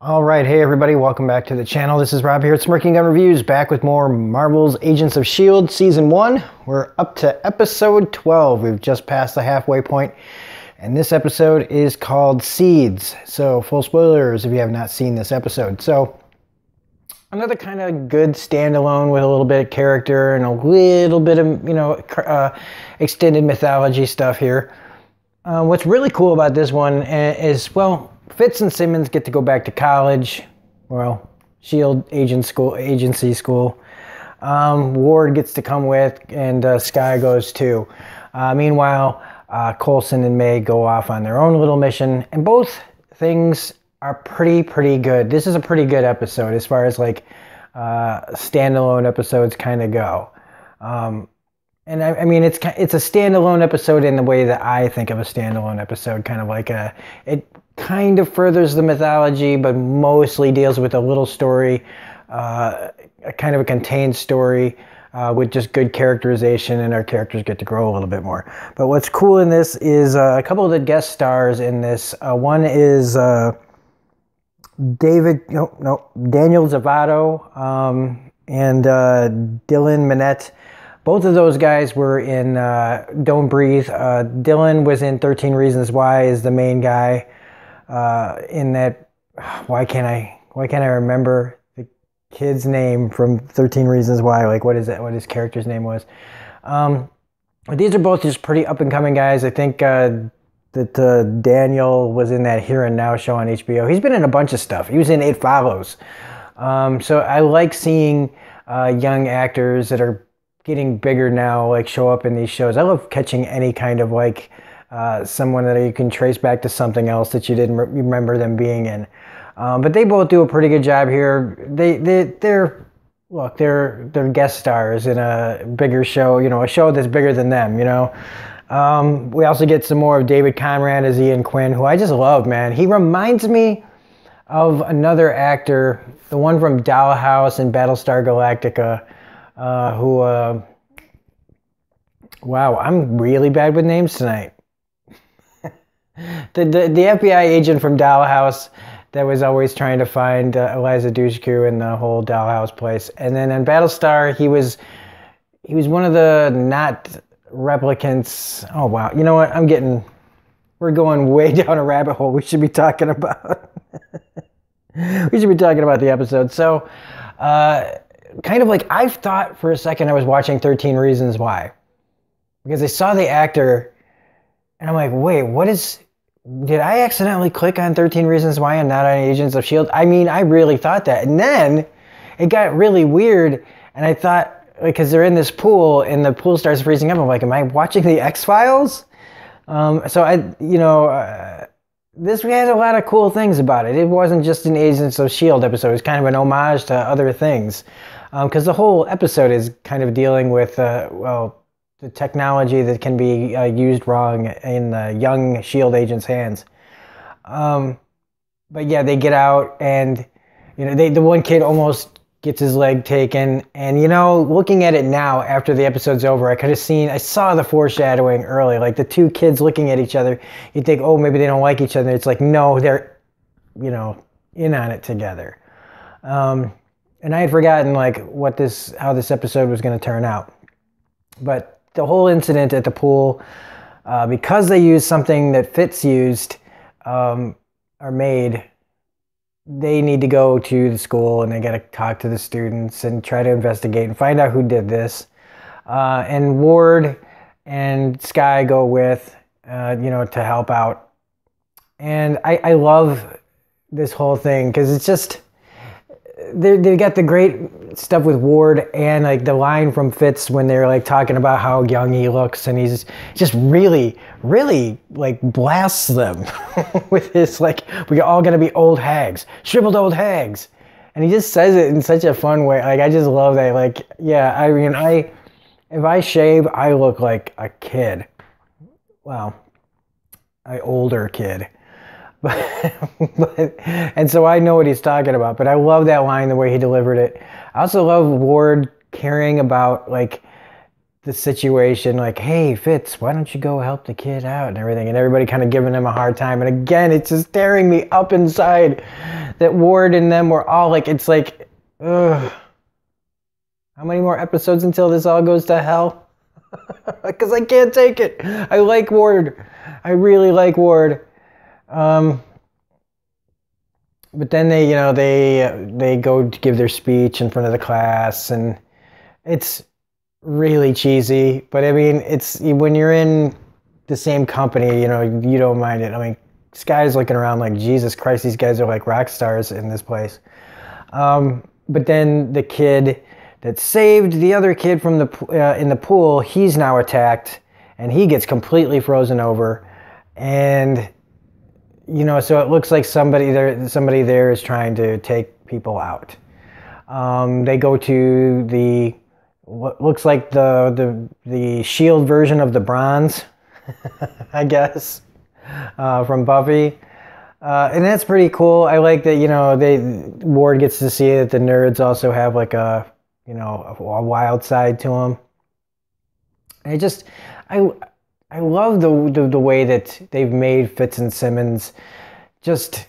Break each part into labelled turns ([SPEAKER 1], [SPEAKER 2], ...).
[SPEAKER 1] All right, hey everybody, welcome back to the channel. This is Rob here at Smirking Gun Reviews, back with more Marvel's Agents of S.H.I.E.L.D. Season 1. We're up to episode 12. We've just passed the halfway point, and this episode is called Seeds. So, full spoilers if you have not seen this episode. So, another kind of good standalone with a little bit of character and a little bit of, you know, uh, extended mythology stuff here. Uh, what's really cool about this one uh, is, well, Fitz and Simmons get to go back to college. Well, Shield agent school, agency school. Um, Ward gets to come with, and uh, Skye goes too. Uh, meanwhile, uh, Coulson and May go off on their own little mission, and both things are pretty, pretty good. This is a pretty good episode as far as like uh, standalone episodes kind of go. Um, and I, I, mean, it's it's a standalone episode in the way that I think of a standalone episode, kind of like a it kind of furthers the mythology, but mostly deals with a little story, uh, a kind of a contained story. Uh, with just good characterization, and our characters get to grow a little bit more. But what's cool in this is uh, a couple of the guest stars in this. Uh, one is uh, David, no, no, Daniel Zovatto, um, and uh, Dylan Minnette both of those guys were in uh, Don't Breathe. Uh, Dylan was in 13 Reasons Why is the main guy uh, in that. Why can't I? Why can't I remember the kid's name from 13 Reasons Why? Like what is that? What his character's name was? Um, these are both just pretty up and coming guys. I think uh, that uh, Daniel was in that Here and Now show on HBO. He's been in a bunch of stuff. He was in It Follows. Um, so I like seeing uh, young actors that are getting bigger now, like show up in these shows. I love catching any kind of like uh, someone that you can trace back to something else that you didn't re- remember them being in. Um, but they both do a pretty good job here. They they they're look they're they're guest stars in a bigger show. You know, a show that's bigger than them. You know. Um, we also get some more of David Conrad as Ian Quinn, who I just love, man. He reminds me of another actor, the one from Dollhouse and Battlestar Galactica uh, who, uh, wow, I'm really bad with names tonight. the, the, the FBI agent from Dollhouse that was always trying to find uh, Eliza Dushku in the whole Dollhouse place. And then in Battlestar, he was he was one of the not replicants. Oh wow, you know what? I'm getting we're going way down a rabbit hole. We should be talking about we should be talking about the episode. So. Uh, kind of like I thought for a second I was watching 13 Reasons Why. Because I saw the actor and I'm like, wait, what is did I accidentally click on 13 Reasons Why and not on Agents of Shield? I mean, I really thought that. And then it got really weird and I thought because they're in this pool and the pool starts freezing up. I'm like, am I watching the X Files? Um, so I, you know, uh, this had a lot of cool things about it. It wasn't just an Agents of Shield episode. It was kind of an homage to other things because um, the whole episode is kind of dealing with uh, well the technology that can be uh, used wrong in the young shield agents hands. Um, but yeah they get out and you know they, the one kid almost gets his leg taken. And you know looking at it now after the episode's over i could have seen i saw the foreshadowing early like the two kids looking at each other. You think oh maybe they don't like each other. It's like no they're you know in on it together. Um, and I had forgotten like what this how this episode was going to turn out. But the whole incident at the pool, uh, because they used something that Fitz used um, or made, they need to go to the school and they got to talk to the students and try to investigate and find out who did this. Uh, and Ward and Skye go with, uh, you know, to help out. And I, I love this whole thing because it's just they they got the great stuff with Ward and like the line from Fitz when they're like talking about how young he looks and he's just really really like blasts them with his like we're all gonna be old hags shriveled old hags. And he just says it in such a fun way. Like I just love that like yeah I mean I if I shave I look like a kid. Well a older kid but, and so I know what he's talking about. But I love that line, the way he delivered it. I also love Ward caring about like the situation like, hey, Fitz, why don't you go help the kid out and everything? And everybody kind of giving him a hard time. And again, it's just tearing me up inside that Ward and them were all like, it's like, ugh. How many more episodes until this all goes to hell? Because I can't take it. I like Ward. I really like Ward. Um, but then they, you know, they they go to give their speech in front of the class, and it's really cheesy, but I mean, it's when you're in the same company, you know, you don't mind it. I mean, Skye's looking around like Jesus Christ, these guys are like rock stars in this place. Um, but then the kid that saved the other kid from the uh, in the pool, he's now attacked, and he gets completely frozen over, and you know, so it looks like somebody there, somebody there is trying to take people out. Um, they go to the what looks like the the the shield version of the bronze, I guess, uh, from Buffy. Uh, and that's pretty cool. I like that you know they Ward gets to see that the nerds also have like a you know a, a wild side to them. I just I I love the, the the way that they've made Fitz and Simmons just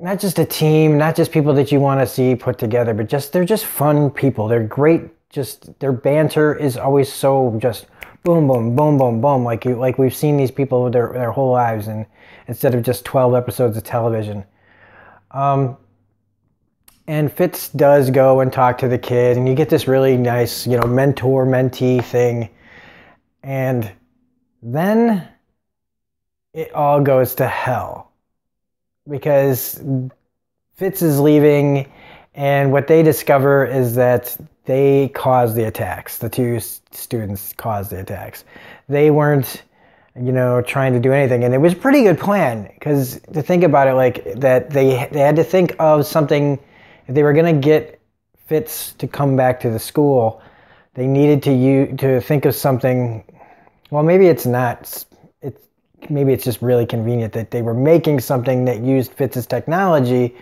[SPEAKER 1] not just a team, not just people that you want to see put together, but just they're just fun people. They're great just their banter is always so just boom, boom, boom, boom, boom. Like you, like we've seen these people their their whole lives, and instead of just twelve episodes of television. Um, and Fitz does go and talk to the kid, and you get this really nice, you know, mentor mentee thing, and then it all goes to hell because Fitz is leaving, and what they discover is that they caused the attacks. The two students caused the attacks. They weren't, you know, trying to do anything, and it was a pretty good plan because to think about it, like that they they had to think of something. If they were going to get Fitz to come back to the school, they needed to you to think of something. Well, maybe it's not. It's maybe it's just really convenient that they were making something that used Fitz's technology,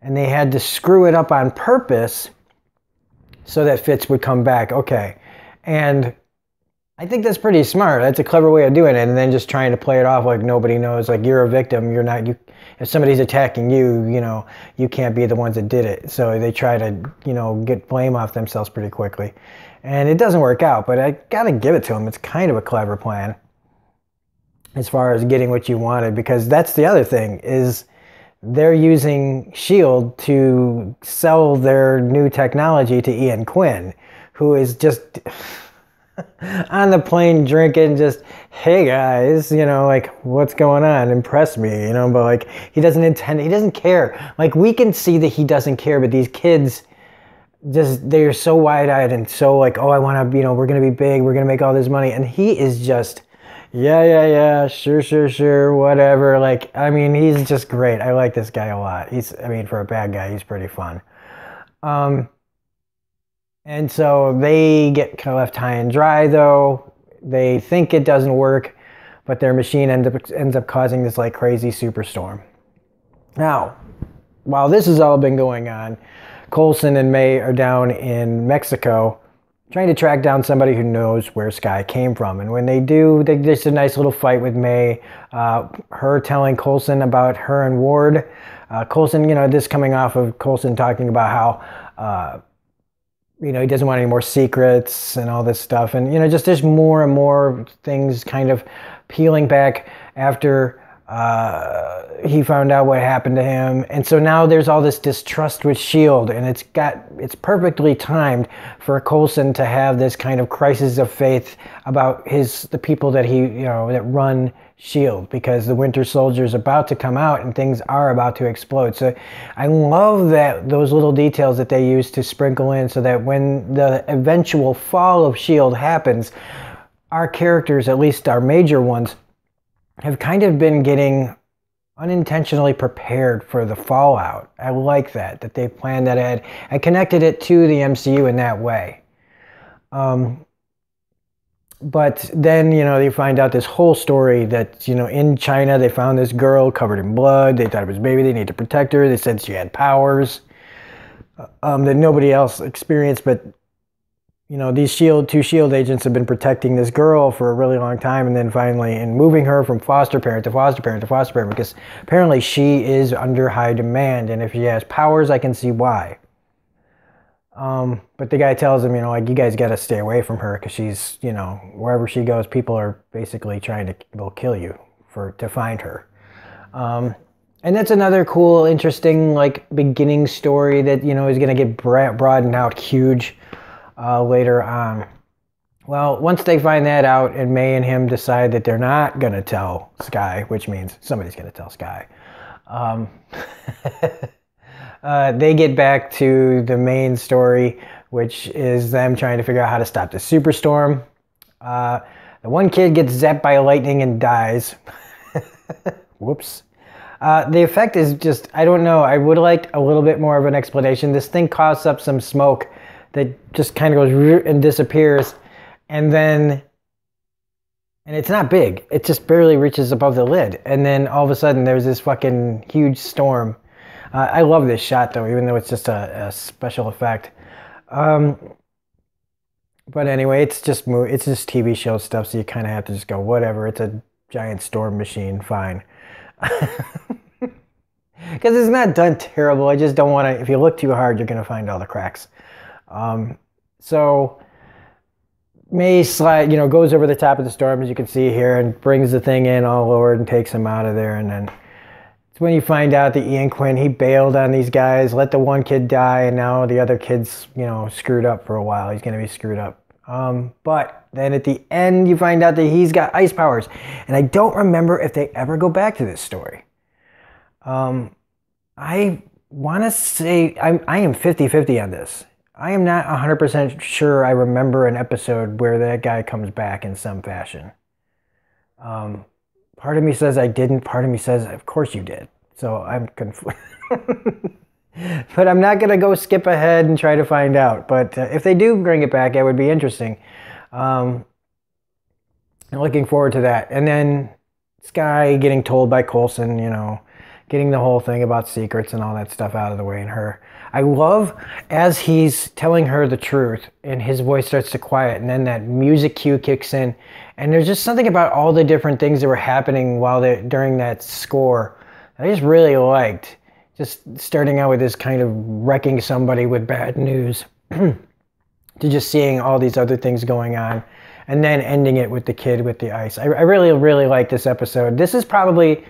[SPEAKER 1] and they had to screw it up on purpose so that Fitz would come back. Okay. And I think that's pretty smart. That's a clever way of doing it. And then just trying to play it off like nobody knows, like you're a victim. You're not, you, if somebody's attacking you, you know, you can't be the ones that did it. So they try to, you know, get blame off themselves pretty quickly. And it doesn't work out, but I got to give it to him. It's kind of a clever plan as far as getting what you wanted because that's the other thing is they're using Shield to sell their new technology to Ian Quinn, who is just on the plane drinking, just hey guys, you know, like what's going on? Impress me, you know. But like he doesn't intend, he doesn't care. Like we can see that he doesn't care, but these kids just they're so wide-eyed and so like oh i want to you know we're gonna be big we're gonna make all this money and he is just yeah, yeah, yeah, sure, sure, sure, whatever. Like, I mean, he's just great. I like this guy a lot. He's, I mean, for a bad guy, he's pretty fun. Um, and so they get kind of left high and dry, though. They think it doesn't work, but their machine ends up, ends up causing this like crazy superstorm. Now, while this has all been going on, Coulson and May are down in Mexico trying to track down somebody who knows where Skye came from. And when they do, they just a nice little fight with May. Uh, her telling Coulson about her and Ward. Uh, Coulson, you know, this coming off of Coulson talking about how, uh, you know, he doesn't want any more secrets and all this stuff. And, you know, just there's more and more things kind of peeling back after uh, he found out what happened to him, and so now there's all this distrust with Shield, and it's got it's perfectly timed for Coulson to have this kind of crisis of faith about his the people that he you know that run Shield because the Winter Soldier is about to come out and things are about to explode. So I love that those little details that they use to sprinkle in so that when the eventual fall of Shield happens, our characters, at least our major ones have kind of been getting unintentionally prepared for the fallout. I like that, that they planned that ahead and connected it to the MCU in that way. Um, but then, you know, they find out this whole story that, you know, in China, they found this girl covered in blood. They thought it was baby. They need to protect her. They said she had powers uh, um, that nobody else experienced. But, you know, these shield two shield agents have been protecting this girl for a really long time, and then finally, and moving her from foster parent to foster parent to foster parent because apparently she is under high demand, and if she has powers, I can see why. Um, but the guy tells him, you know, like you guys got to stay away from her because she's, you know, wherever she goes, people are basically trying to will kill you for to find her. Um, and that's another cool, interesting, like beginning story that you know is going to get broadened out huge uh, later on. Well, once they find that out, and May and him decide that they're not going to tell Skye, which means somebody's going to tell Skye, Um, uh, they get back to the main story, which is them trying to figure out how to stop the superstorm. Uh, the one kid gets zapped by lightning and dies. Whoops. Uh, the effect is just, I don't know. I would like a little bit more of an explanation. This thing coughs up some smoke that just kind of goes and disappears. And then, and it's not big. It just barely reaches above the lid. And then all of a sudden there's this fucking huge storm. Uh, I love this shot though, even though it's just a, a special effect. Um, but anyway, it's just it's just TV show stuff, so you kind of have to just go whatever. It's a giant storm machine, fine. Because it's not done terrible. I just don't want to. If you look too hard, you're gonna find all the cracks. Um, so May slide, you know, goes over the top of the storm as you can see here, and brings the thing in all lowered and takes him out of there, and then it's when you find out that Ian Quinn he bailed on these guys, let the one kid die, and now the other kid's you know screwed up for a while. He's gonna be screwed up. Um, but then at the end, you find out that he's got ice powers. And I don't remember if they ever go back to this story. Um, I want to say I'm, I am 50 50 on this. I am not 100% sure I remember an episode where that guy comes back in some fashion. Um, part of me says I didn't, part of me says, of course you did. So I'm confused. but I'm not going to go skip ahead and try to find out. But uh, if they do bring it back, it would be interesting. Um, looking forward to that. And then Sky getting told by Coulson, you know, getting the whole thing about secrets and all that stuff out of the way and her. I love as he's telling her the truth and his voice starts to quiet and then that music cue kicks in and there's just something about all the different things that were happening while they during that score that I just really liked just starting out with this kind of wrecking somebody with bad news to just seeing all these other things going on and then ending it with the kid with the ice. I, I really, really like this episode. This is probably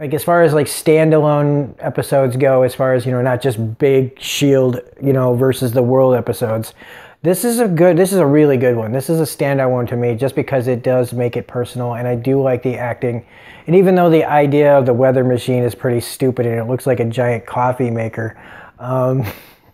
[SPEAKER 1] like as far as like standalone episodes go, as far as you know, not just big Shield, you know, versus the World episodes. This is a good. This is a really good one. This is a standout one to me, just because it does make it personal, and I do like the acting. And even though the idea of the weather machine is pretty stupid and it looks like a giant coffee maker, um,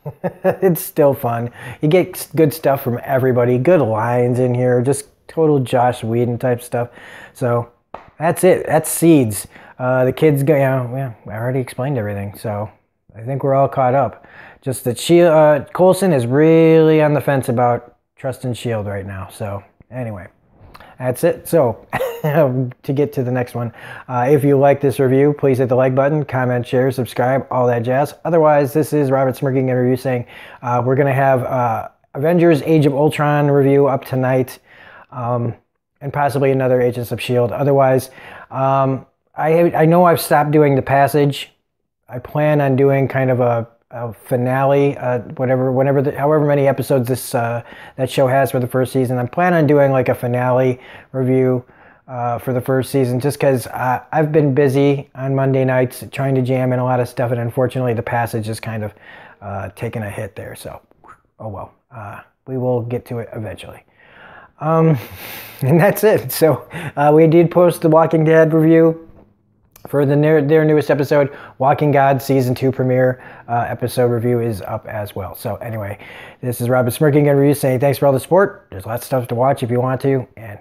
[SPEAKER 1] it's still fun. You get good stuff from everybody. Good lines in here. Just total Joss Whedon type stuff. So that's it. That's Seeds. Uh, the kids go. Yeah, yeah. I already explained everything. So I think we're all caught up. Just that she, uh, Coulson is really on the fence about trust and shield right now. So anyway, that's it. So to get to the next one, uh, if you like this review, please hit the like button, comment, share, subscribe, all that jazz. Otherwise, this is Rob at Smirking Gun review saying uh, we're gonna have uh, Avengers: Age of Ultron review up tonight. Um, and possibly another Agents of Shield. Otherwise, um, I I know I've stopped doing the passage. I plan on doing kind of a a finale, uh, whatever, whenever, the, however many episodes this uh, that show has for the first season. I'm planning on doing like a finale review uh, for the first season, just because I've been busy on Monday nights trying to jam in a lot of stuff, and unfortunately, the passage is kind of uh, taking a hit there. So, oh well, uh, we will get to it eventually. Um, and that's it. So uh, we did post the Walking Dead review for the their newest episode, Walking God season two premiere uh, episode review is up as well. So anyway, this is Rob at Smirking Gun review saying thanks for all the support. There's lots of stuff to watch if you want to, and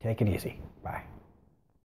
[SPEAKER 1] take it easy.